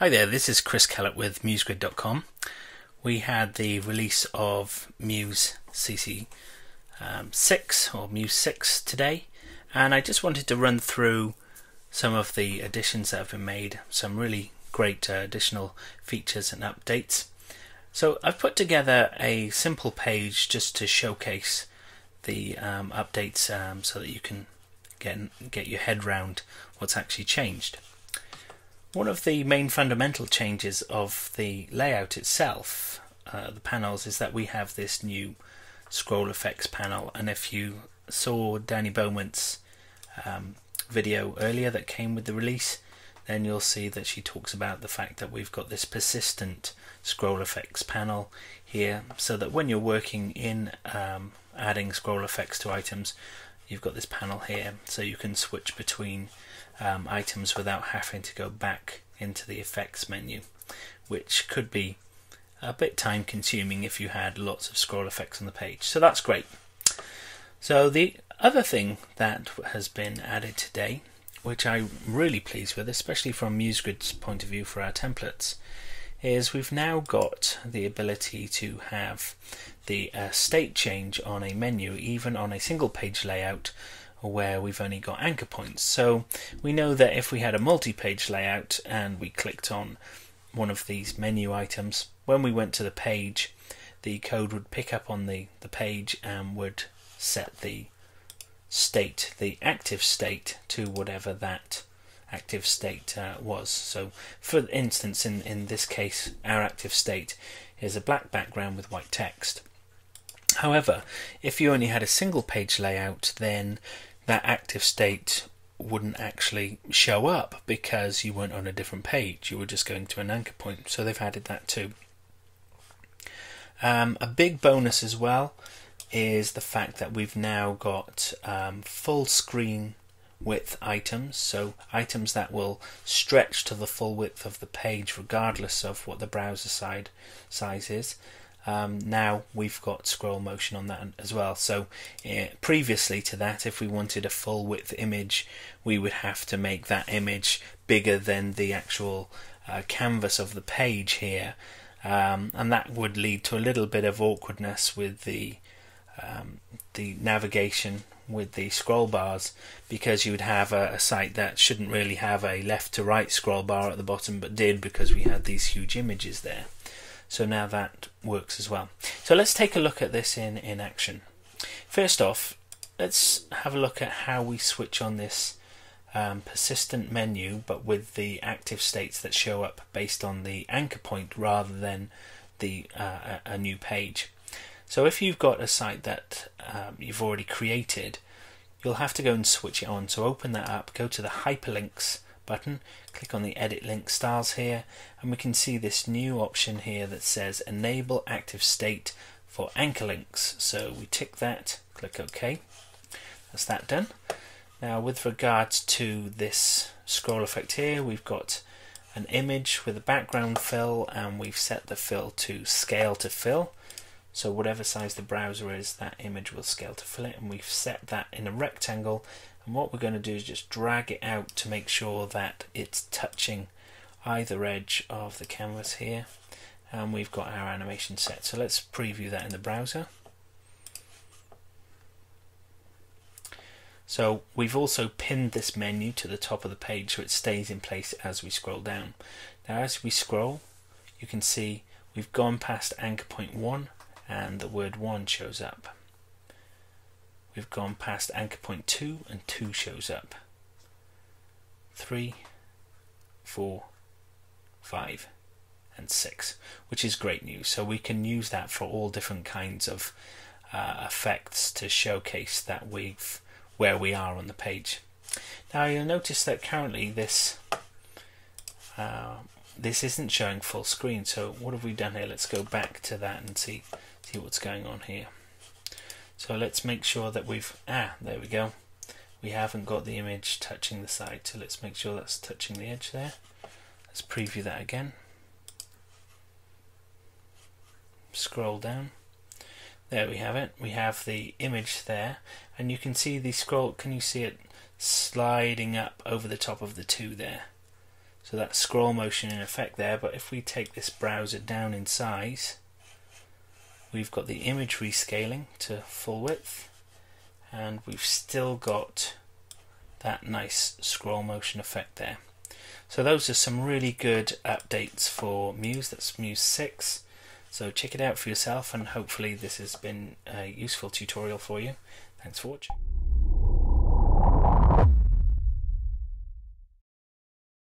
Hi there, this is Chris Kellett with MuseGrid.com. We had the release of Muse CC um, 6 or Muse 6 today, and I just wanted to run through some of the additions that have been made, some really great uh, additional features and updates. So I've put together a simple page just to showcase the um, updates um, so that you can get get your head round what's actually changed. One of the main fundamental changes of the layout itself, uh, the panels, is that we have this new scroll effects panel. And if you saw Dani Beaumont's um, video earlier that came with the release, then you'll see that she talks about the fact that we've got this persistent scroll effects panel here, so that when you're working in um, adding scroll effects to items, you've got this panel here, so you can switch between um, items without having to go back into the effects menu, which could be a bit time consuming if you had lots of scroll effects on the page. So that's great. So the other thing that has been added today, which I'm really pleased with, especially from MuseGrid's point of view for our templates, is we've now got the ability to have the uh, state change on a menu, even on a single page layout where we've only got anchor points. So we know that if we had a multi-page layout and we clicked on one of these menu items, when we went to the page, the code would pick up on the, the page and would set the state, the active state, to whatever that active state uh, was. So, for instance, in, in this case, our active state is a black background with white text. However, if you only had a single page layout, then that active state wouldn't actually show up because you weren't on a different page. You were just going to an anchor point. So they've added that too. Um, a big bonus as well is the fact that we've now got um, full screen width items. So items that will stretch to the full width of the page regardless of what the browser side size is. Um, now we've got scroll motion on that as well. So uh, previously to that, if we wanted a full width image, we would have to make that image bigger than the actual uh, canvas of the page here, um, and that would lead to a little bit of awkwardness with the um, the navigation with the scroll bars because you would have a, a, site that shouldn't really have a left to right scroll bar at the bottom but did because we had these huge images there. So now that works as well. So let's take a look at this in, in action. First off, let's have a look at how we switch on this um, persistent menu, but with the active states that show up based on the anchor point rather than the uh, a new page. So if you've got a site that um, you've already created, you'll have to go and switch it on. So open that up, go to the hyperlinks button, click on the edit link styles here, and we can see this new option here that says enable active state for anchor links. So we tick that, click OK. That's that done. Now with regards to this scroll effect here, we've got an image with a background fill and we've set the fill to scale to fill. So whatever size the browser is, that image will scale to fill it and we've set that in a rectangle. And what we're going to do is just drag it out to make sure that it's touching either edge of the canvas here. And we've got our animation set. So let's preview that in the browser. So we've also pinned this menu to the top of the page so it stays in place as we scroll down. Now as we scroll you can see we've gone past anchor point 1 and the word 1 shows up. We've gone past anchor point 2 and 2 shows up. 3, 4, 5 and 6 which is great news. So we can use that for all different kinds of uh, effects to showcase that we've where we are on the page. Now you'll notice that currently this uh, this isn't showing full screen. So what have we done here? Let's go back to that and see see what's going on here. So let's make sure that we've, ah, there we go. We haven't got the image touching the side, so let's make sure that's touching the edge there. Let's preview that again. Scroll down. There we have it. We have the image there, and you can see the scroll, can you see it sliding up over the top of the two there? So that scroll motion in effect there, but if we take this browser down in size, we've got the image rescaling to full width, and we've still got that nice scroll motion effect there. So those are some really good updates for Muse, that's Muse 6. So check it out for yourself and hopefully this has been a useful tutorial for you. Thanks for watching.